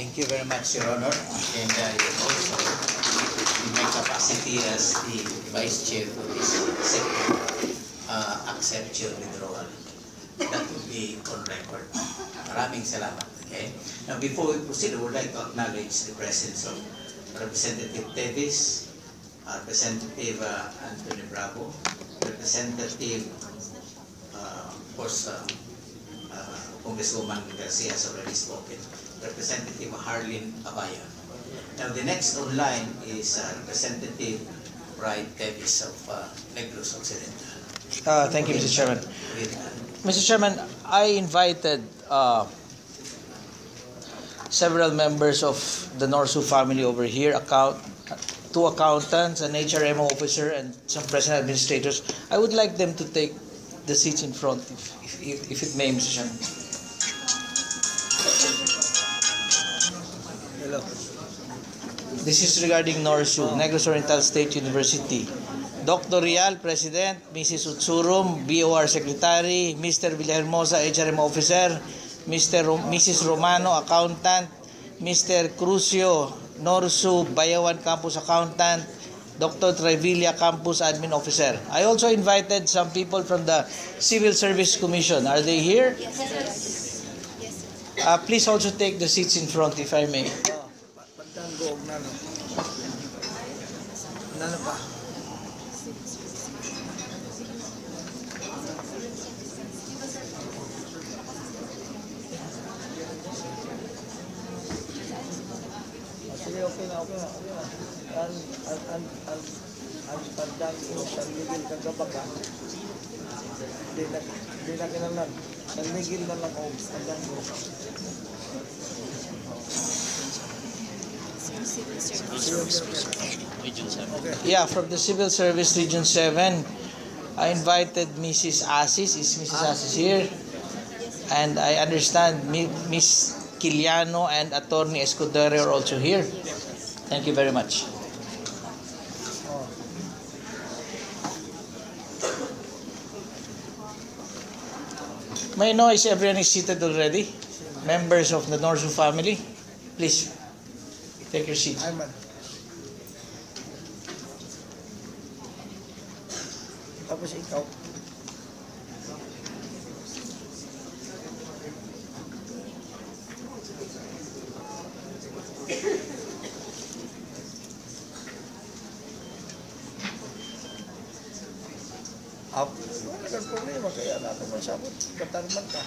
Thank you very much, Your Honor. And I also, in my capacity as the Vice Chair for this sector, uh, accept your withdrawal. That would be on record. Maraming salamat. Okay? Now, before we proceed, I would like to acknowledge the presence of Representative Teves, Representative uh, Anthony Bravo, Representative, uh, of course, uh, uh, Congresswoman Garcia has already spoken. Representative Harlin Abayon. Now, the next online is uh, Representative Brian Teves of uh, Negros Occidental. Uh, thank you, Mr. Chairman. Uh, Mr. Chairman, I invited uh, several members of the Norsu family over here, account, two accountants, an HRMO officer, and some present administrators. I would like them to take the seats in front, if, if, if it may, Mr. Chairman. This is regarding NORSU, Negros Oriental State University. Dr. Rial, President, Mrs. Utsurum, BOR Secretary, Mr. Villahermosa, HRM Officer, Mr. Ro- Mrs. Romano, Accountant, Mr. Crucio, NORSU, Bayawan Campus Accountant, Dr. Trevilla, Campus Admin Officer. I also invited some people from the Civil Service Commission. Are they here? Uh, please also take the seats in front, if I may. Ano pa? Sige, okay na, okay na, okay na. Ang, ang, ang, ang, ang pandang ko, San Miguel kagabag ha. Hindi na, hindi na kinalan. San na lang ako, pandang ko. Sige, sige, sige. Pagtanggo. Okay. Yeah, from the Civil Service Region 7, I invited Mrs. Asis. Is Mrs. Asis here? And I understand Mi- Miss Kiliano and Attorney Escudero are also here. Thank you very much. May I know is everyone is seated already? Members of the Norsu family, please take your seat. Tapos ikaw. Up. Wala kang problema kaya natin masabot. Katarman ka.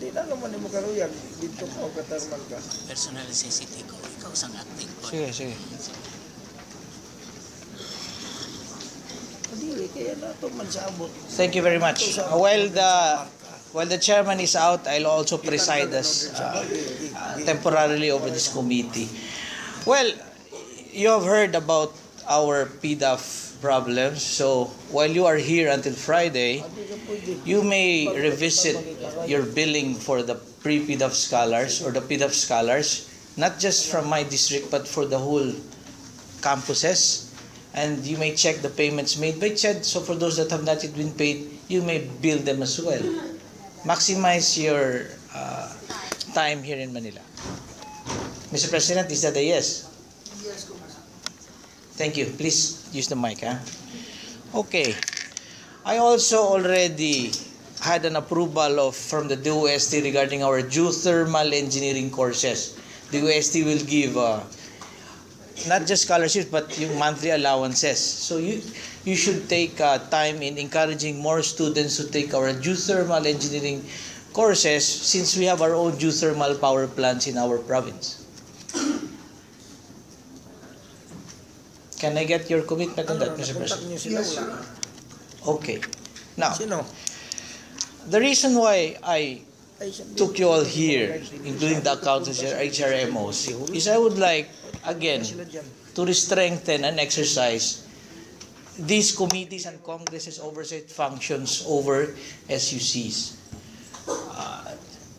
Di na naman mo karuyan. Dito ka o katarman ka. personal necessity ko, ikaw sang acting ko. Sige, sige. Kaya nato man. Thank you very much. While the while the chairman is out, I'll also preside as uh, temporarily over this committee. Well, you have heard about our PDAF problems. So while you are here until Friday, you may revisit your billing for the pre-PDAF scholars or the PDAF scholars, not just from my district but for the whole campuses. And you may check the payments made by CHED. So for those that have not yet been paid, you may bill them as well. Maximize your uh, time here in Manila. Mr. President, is that a yes? Thank you. Please use the mic. Huh? Okay. I also already had an approval of from the DOST regarding our geothermal engineering courses. The DOST will give uh, not just scholarships but yung monthly allowances. So you you should take uh, time in encouraging more students to take our geothermal engineering courses since we have our own geothermal power plants in our province. Can I get your commitment on that, Mr. President? Okay. Now, the reason why I took you all here, including the accountants and HRMOs, is I would like, again, to strengthen and exercise these committees and congresses oversight functions over SUCs. Uh,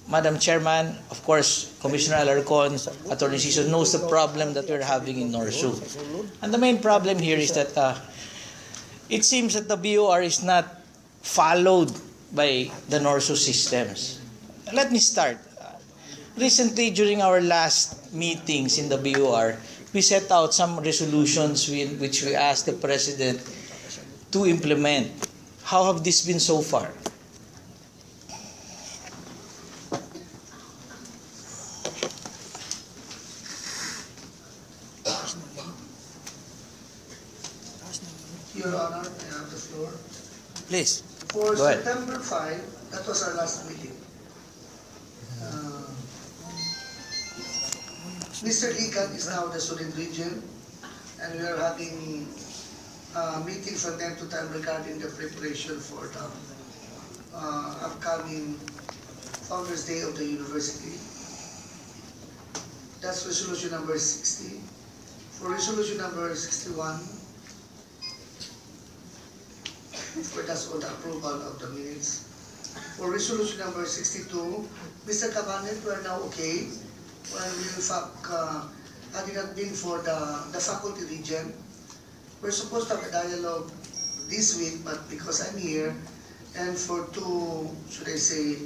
Madam Chairman, of course, Commissioner Alarcon, Attorney Sison knows the problem that we're having in Norsu. And the main problem here is that uh, it seems that the BOR is not followed by the NORSU systems. Let me start. recently during our last meetings in the BOR, we set out some resolutions with, which we asked the president to implement. How have this been so far? Your Honor, I have the floor. Please. For Go ahead. September 5, that was our last meeting. Mr. Likan is now the Surin region, and we are having uh, meeting from time to time regarding the preparation for the uh, upcoming Founders Day of the university. That's resolution number 60. For resolution number 61, for that's on the approval of the minutes. For resolution number 62, Mr. Cabanet, we are now okay. When we in fact, uh, had it not been for the, the faculty region, we're supposed to have a dialogue this week, but because I'm here, and for two, should I say,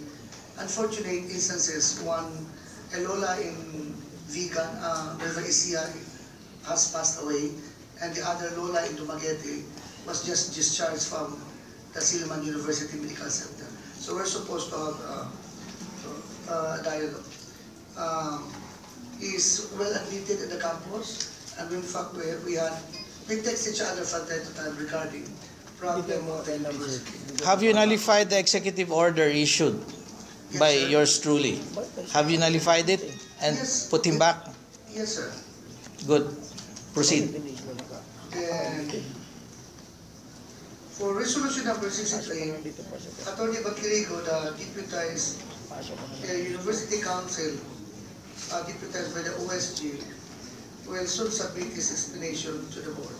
unfortunate instances, one, a Lola in Vigan, uh, Nueva Ecija has passed away, and the other Lola in Dumaguete was just discharged from the Silliman University Medical Center. So we're supposed to have uh, uh, dialogue. Um, he's well admitted in the campus, and in fact we, we had we text each other from time to time regarding problem of the university. Have you nullified the executive order issued Yes, by sir. yours truly? Have you nullified it and Yes. put him back? Yes, sir. Good. Proceed. Then, for resolution number 63, Attorney Bakirigo, the deputized uh, University Council, uh, deputized by the OSG, will soon submit his explanation to the board.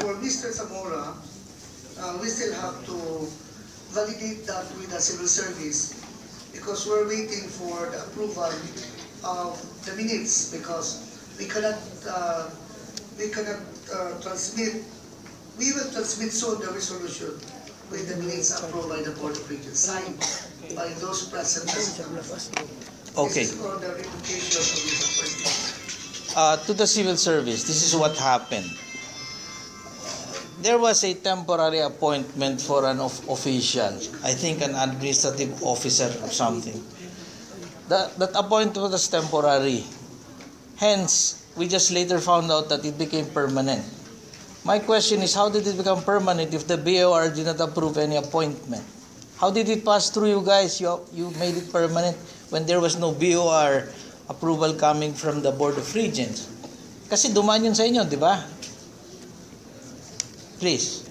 For Mr. Zamora, uh, we still have to validate that with the civil service because we're waiting for the approval of the minutes because we cannot, uh, we cannot uh, transmit, we will transmit soon the resolution with the minutes approved by the Board of Regents, signed by those present. Okay. Uh, to the civil service, this is what happened. There was a temporary appointment for an of- official, I think an administrative officer or something. That, that appointment was temporary. Hence, we just later found out that it became permanent. My question is, how did it become permanent if the BOR did not approve any appointment? How did it pass through you guys? You, you made it permanent when there was no BOR approval coming from the Board of Regents. Kasi dumaan yun sa inyo, di ba? Please.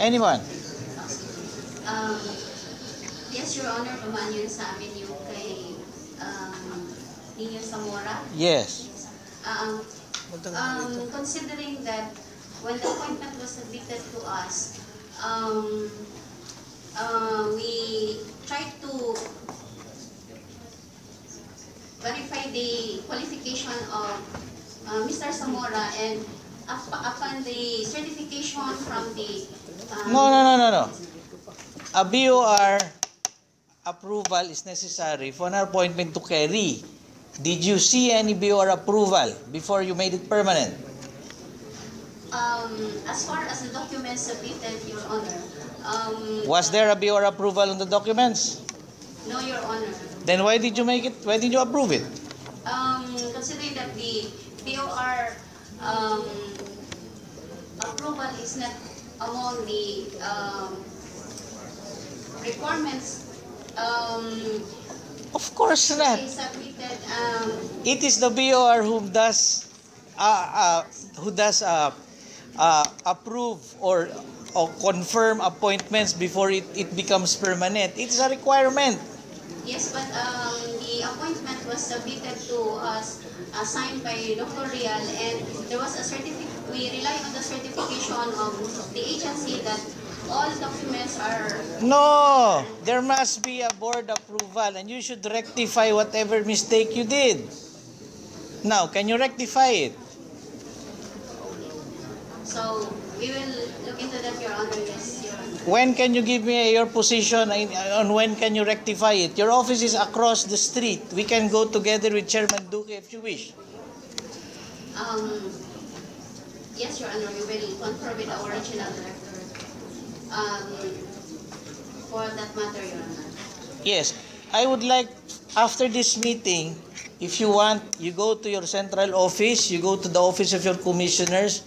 Anyone? Um, yes, Your Honor, dumaan yun sa amin yung kay um, Nino Zamora. Yes. Um, um, considering that when the appointment was submitted to us, um, uh, we tried to verify the qualification of uh, Mr. Zamora and up- upon the certification from the um, No, no, no, no, no. A BOR approval is necessary for an appointment to carry. Did you see any BOR approval before you made it permanent? Um, as far as the documents submitted, Your Honor, um, Was there a BOR approval on the documents? no, Your Honor. Then why did you make it? Why did you approve it? Um, considering that the BOR um, approval is not among the um, requirements um, Of course not. submitted. Um, It is the BOR who does uh, uh, who does uh, uh, approve or or confirm appointments before it, it becomes permanent. It is a requirement. yes, but um, the appointment was submitted to us, uh, signed by Dr. Real, and there was a certificate. We rely on the certification of the agency that all documents are No, there must be a board approval and you should rectify whatever mistake you did. Now, can you rectify it? So we will look into that, Your Honor. Yes, Your Honor. when can you give me your position and when can you rectify it? Your office is across the street. We can go together with Chairman Duque if you wish. Um, yes, Your Honor, we will confer with the original director. Um, for that matter, Your Honor. Yes, I would like after this meeting, if you want, you go to your central office, you go to the office of your commissioners,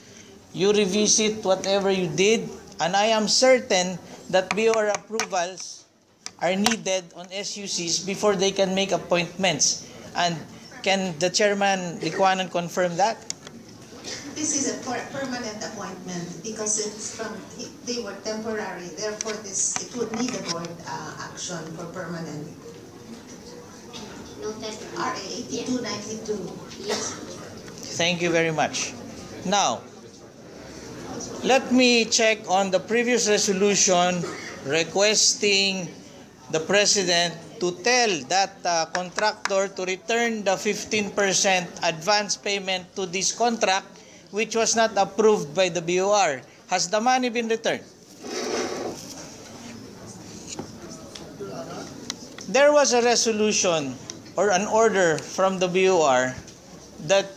you revisit whatever you did, and I am certain that BOR approvals are needed on SUCs before they can make appointments. And can the chairman Licuanan confirm that? This is a per- permanent appointment because it's from, they were temporary, therefore this, it would need a board uh, action for permanent. Noted, Your RA eighty-two ninety-two. Yes. Thank you very much. Now, let me check on the previous resolution requesting the president to tell that uh, contractor to return the 15% advance payment to this contract which was not approved by the BOR. Has the money been returned? There was a resolution or an order from the BOR that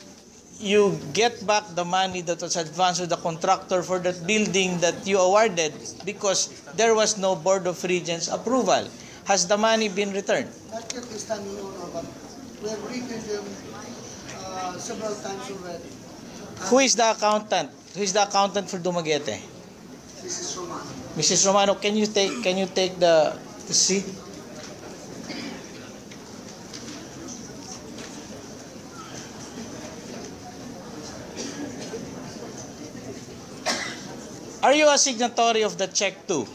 you get back the money that was advanced to the contractor for that building that you awarded because there was no Board of Regents approval. Has the money been returned? Not yet this time, Your Honor, but we have written them uh, several times already. Who is the accountant? Who is the accountant for Dumaguete? Mrs. Roman. Mrs. Romano, can you take can you take the, the seat? Are you a signatory of the check too?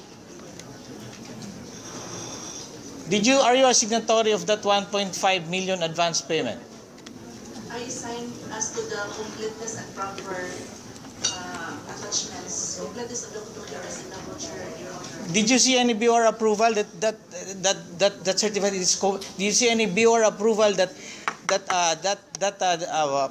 Did you are you a signatory of that 1.5 million advance payment? I signed as to the completeness and proper uh, attachments, completeness of the particulars in the voucher, Your Honor. Did you see any BOR approval that that that that that certificate is co- Did you see any BOR approval that that uh, that that uh, uh,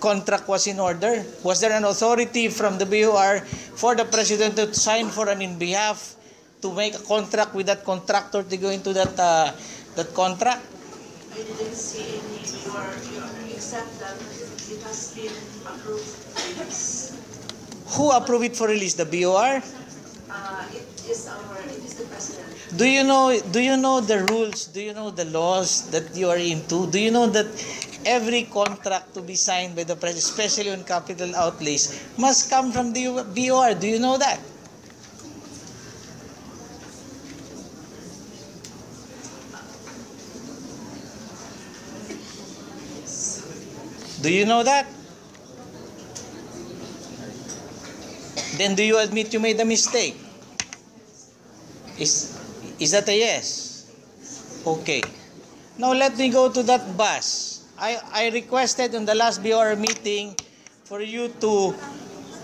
contract was in order? Was there an authority from the BOR for the president to sign for and in behalf to make a contract with that contractor to go into that uh, that contract? I didn't see any, Your except that it has been approved. Who approved it for release? The BOR? Uh, it is our, it is the president. Do you know do you know the rules? Do you know the laws that you are into? Do you know that every contract to be signed by the president, especially on capital outlays, must come from the BOR? Do you know that? Do you know that? Then do you admit you made a mistake? Is is that a yes? Okay. Now let me go to that bus. I I requested in the last BOR meeting for you to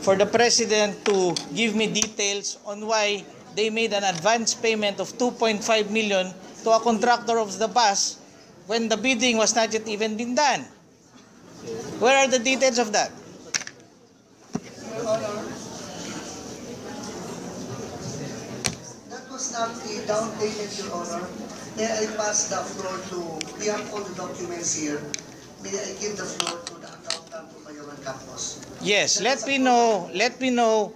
for the president to give me details on why they made an advance payment of 2.5 million to a contractor of the bus when the bidding was not yet even been done. Where are the details of that? That was not a down payment, Your Honor. May I pass the floor to, we have all the documents here. May I give the floor to the accountant of Bayawan Campus. Yes, let me know, let me know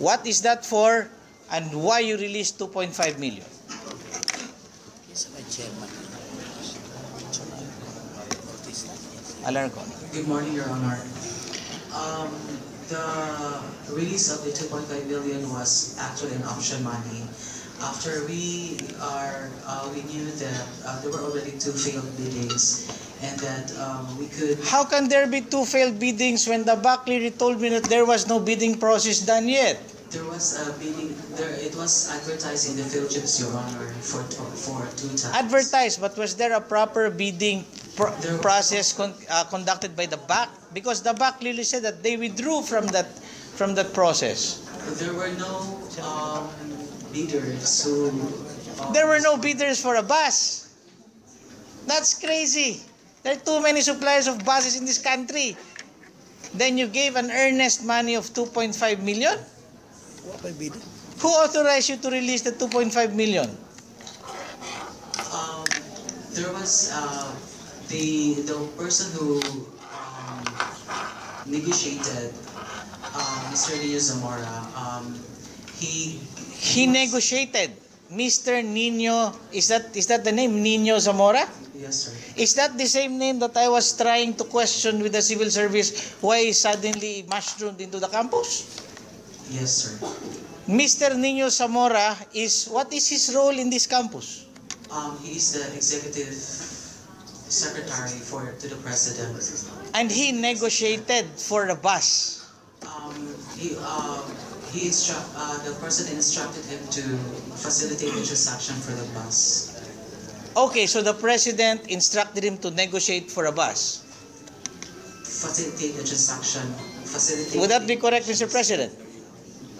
what is that for and why you released 2.5 million. Alarcon. Good morning, Your Honor. Um, the release of the 2.5 billion was actually an option money. After we are, uh, we knew that uh, there were already two failed biddings and that um, we could, How can there be two failed biddings when the BAC clearly told me that there was no bidding process done yet? there was a bidding, there, it was advertised in the Philippines, Your Honor, for, for two times. Advertised, but was there a proper bidding pro- There- process con- uh, conducted by the BAC? Because the BAC clearly said that they withdrew from that from that process. There were no um, bidders who. um, There were no bidders for a bus. That's crazy. There are too many suppliers of buses in this country. Then you gave an earnest money of 2.5 million? Who authorized you to release the 2.5 million? Um, there was uh, the the person who um, negotiated, uh, Mr. Nino Zamora. Um, he He negotiated. Mr. Nino, is that is that the name Nino Zamora? Yes, sir. Is that the same name that I was trying to question with the civil service why suddenly mushroomed into the campus? Yes, sir. Mr. Nino Zamora is what is his role in this campus? Um, he is the executive secretary for to the president. And he negotiated for the bus. Um, he uh, he instruct uh, the president instructed him to facilitate the transaction for the bus. Okay, so the president instructed him to negotiate for a bus. Facilitate the transaction. Facilitate. Would that be correct, Mr. President?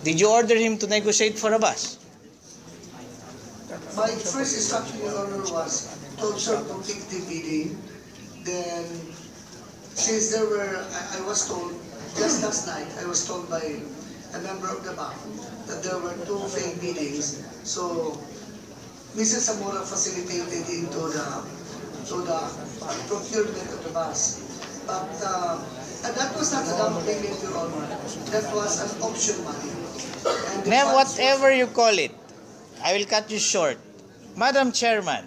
Did you order him to negotiate for a bus? My first instruction, Your Honor, was to observe competitive bidding. Then, since there were, I, I was told, just last night, I was told by a member of the bank that there were two fake biddings. So, Mrs. Zamora facilitated into the, to the procurement of the bus. But, uh, and that was not a down payment, Your Honor. That was an option money. Ma'am, whatever you call it, I will cut you short. Madam Chairman,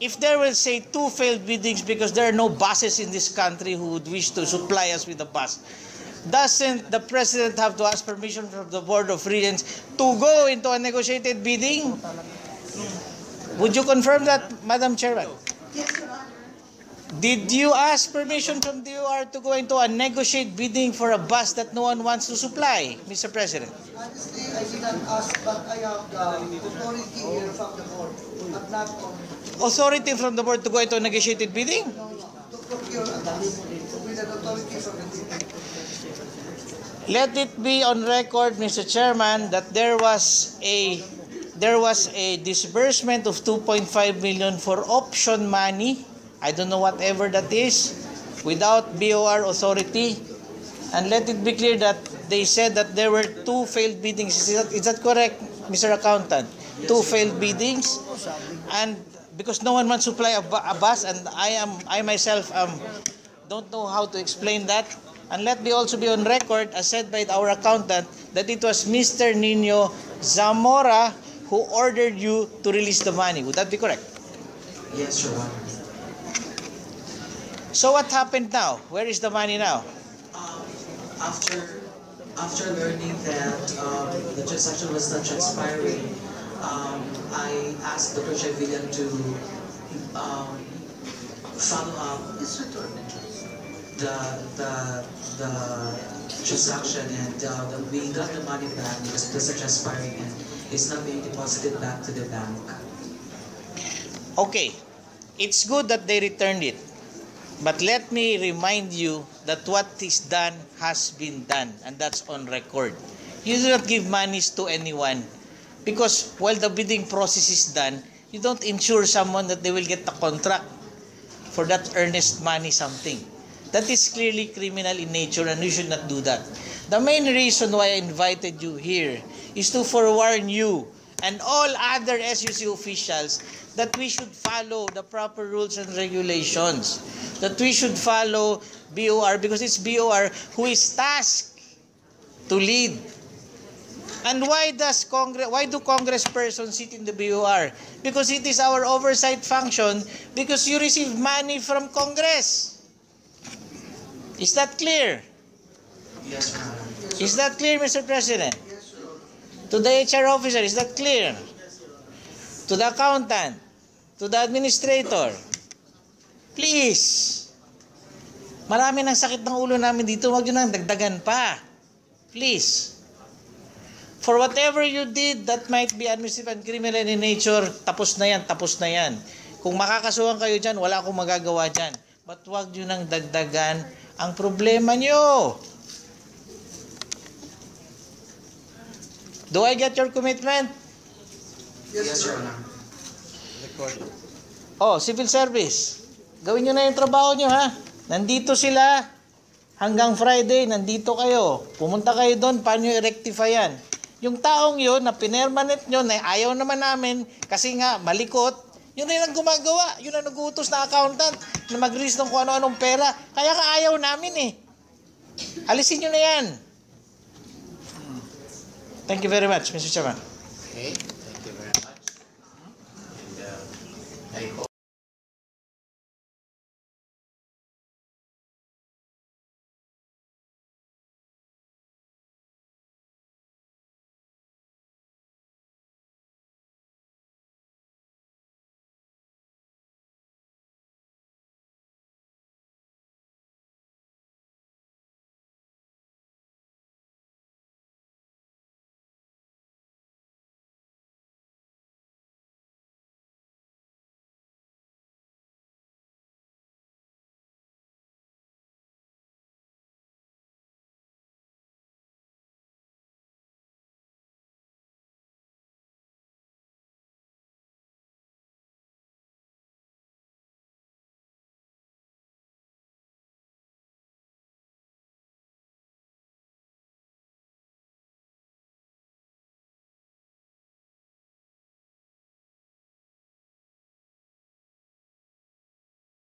if there will say two failed biddings because there are no buses in this country who would wish to supply us with a bus, doesn't the President have to ask permission from the Board of Regents to go into a negotiated bidding? Would you confirm that, Madam Chairman? Yes, Your Honor. Did you ask permission from the BOR to go into a negotiated bidding for a bus that no one wants to supply, Mr. President? Honestly, I did not ask, but I have the authority here from the board, but not on, Authority from the board to go into a negotiated bidding? no, no, to procure a bus with an authority from the board. Let it be on record, Mr. Chairman, that there was a there was a disbursement of 2.5 million for option money. I don't know whatever that is, without BOR authority. And let it be clear that they said that there were two failed biddings. Is that, is that correct, Mr. Accountant? Two failed biddings, and because no one wants to supply a, a bus, and I am I myself um don't know how to explain that. And let me also be on record, as said by our accountant, that it was Mr. Nino Zamora who ordered you to release the money. Would that be correct? Yes, Your Honor. So what happened now? Where is the money now? Um, after after learning that um, the transaction was not transpiring, um, I asked the Dr. Chevillian to um, follow up It's returned. the the the transaction and uh, we got the money back because it wasn't transpiring and it's not being deposited back to the bank. Okay, it's good that they returned it. But let me remind you that what is done has been done, and that's on record. You do not give monies to anyone because while the bidding process is done, you don't ensure someone that they will get the contract for that earnest money something. That is clearly criminal in nature and you should not do that. The main reason why I invited you here is to forewarn you and all other SUC officials that we should follow the proper rules and regulations. That we should follow BOR because it's BOR who is tasked to lead. And why does Congress why do congresspersons sit in the BOR? Because it is our oversight function because you receive money from Congress. Is that clear? Yes. Is that clear, Mr. President? To the HR officer, is that clear? To the accountant, to the administrator. Please. Marami ng sakit ng ulo namin dito, huwag nyo nang dagdagan pa. Please. For whatever you did that might be administrative and criminal in nature, tapos na yan, tapos na yan. Kung makakasuhan kayo dyan, wala akong magagawa dyan. But huwag nyo nang dagdagan ang problema nyo. Do I get your commitment? Yes, Your Honor. Oh, civil service. Gawin nyo na yung trabaho nyo, ha? Nandito sila. Hanggang Friday, nandito kayo. Pumunta kayo doon, paano nyo i-rectify yan? Yung taong yun, na pinermanent nyo, na ayaw naman namin, kasi nga, malikot, yun na yung gumagawa. Yun ang nagutos na accountant na mag-release ng kung ano-anong pera. Kaya ka ayaw namin eh. Alisin nyo na yan. Thank you very much, Mr. Chairman. Okay, thank you very much. And, uh,